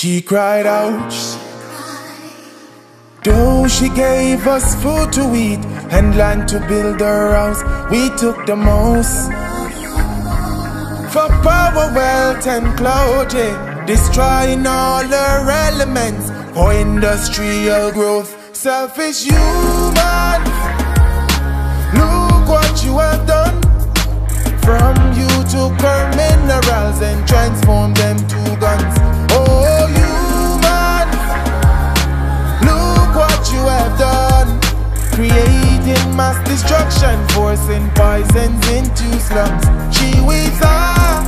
She cried out. Though she gave us food to eat and land to build her house, we took the most. For power, wealth, and clothing, destroying all her elements for industrial growth. Selfish human, mass destruction, forcing poisons into slums. Weaves ah,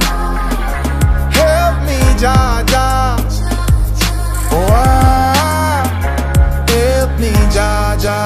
help me, Jaja. Oh, ah, help me, Jaja.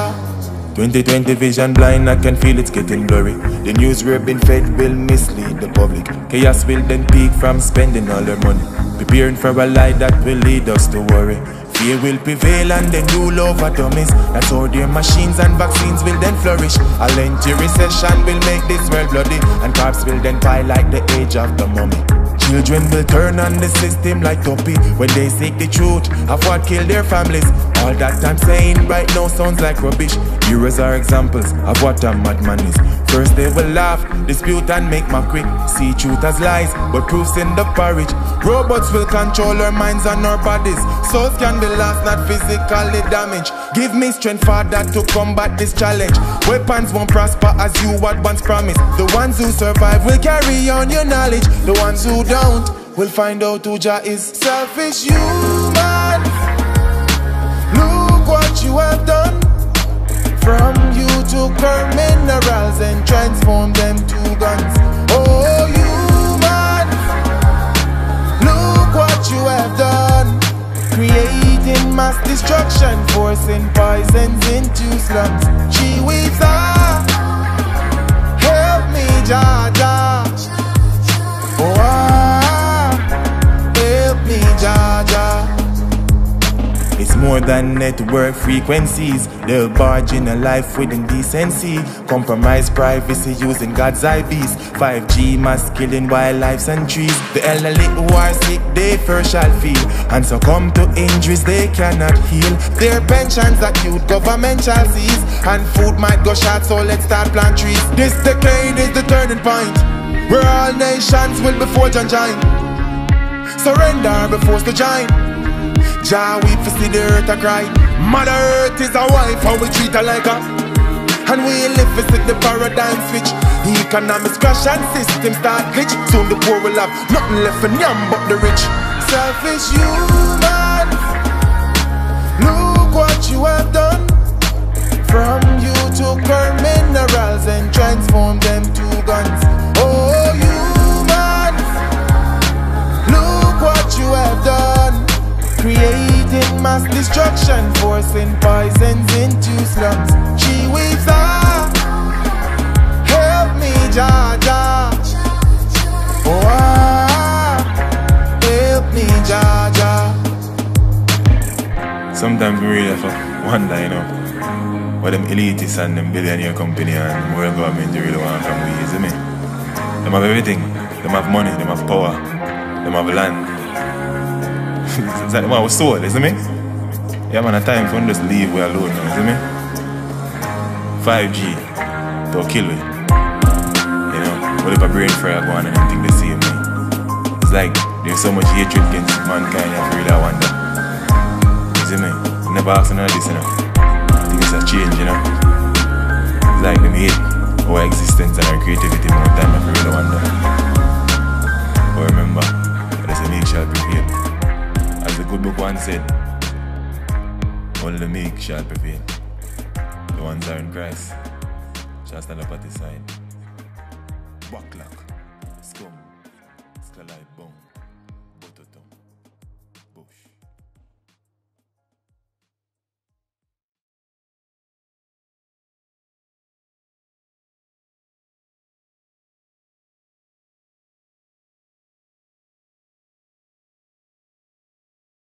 2020 vision blind, I can feel it's getting blurry. The news we're being fed will mislead the public. Chaos will then peak from spending all their money. Preparing for a lie that will lead us to worry. Fear will prevail and then rule over dummies. That's how their machines and vaccines will then flourish. A lengthy recession will make this world bloody, and cops will then pile like the age of the mummy. Children will turn on the system like Tuppy when they seek the truth of what killed their families. All that I'm saying right now sounds like rubbish. Heroes are examples of what a madman is. First they will laugh, dispute and make mockery. See truth as lies, but proofs in the porridge. Robots will control our minds and our bodies. Souls can be lost, not physically damaged. Give me strength, Father, to combat this challenge. Weapons won't prosper as you had once promised. The ones who survive will carry on your knowledge. The ones who don't will find out who Jah is. Selfish human. Look what you have done. From you took her minerals mass destruction, forcing poisons into slums. She weaves ah, help me, Jaja. Than network frequencies. They'll barge in a life with indecency. Compromise privacy using God's IVs. 5G mass killing wildlife and trees. The elderly who are sick, they first shall feel. And succumb to injuries they cannot heal. Their pensions acute, government shall seize. And food might go short, so let's start plant trees. This decade is the turning point. Where all nations will be forged and join. Surrender before to join. Jah weep for see the earth a cry. Mother earth is a wife how we treat her like a And we live for see the paradigm switch The economics crash and system start glitch Soon the poor will have nothing left for yam but the rich. Selfish human Look what you have done. From you took her minerals and transformed them mass destruction, forcing poisons into slums. She weaves ah, help me, Jaja. Oh ah, help me, Jaja. Sometimes we really have to wonder, you know, what them elitists and them billionaire company and world government they really want from we, see me? Them have everything. Them have money, them have power, them have land. it's like a soul, you see me? Yeah man, a time for just leave we alone you see me? 5G, to kill me. You know, what if a brain fry go on and think they save me? It's like there's so much hatred against mankind, I really wonder. You see me? Never ask none of this, you know. Things have changed, you know. It's like them hate our existence and our creativity more time I really wonder. But remember, that is a meek shall prevail. As the good book once said, the meek shall prevail. The ones that are in Christ shall stand up at the sign. Scum, bone.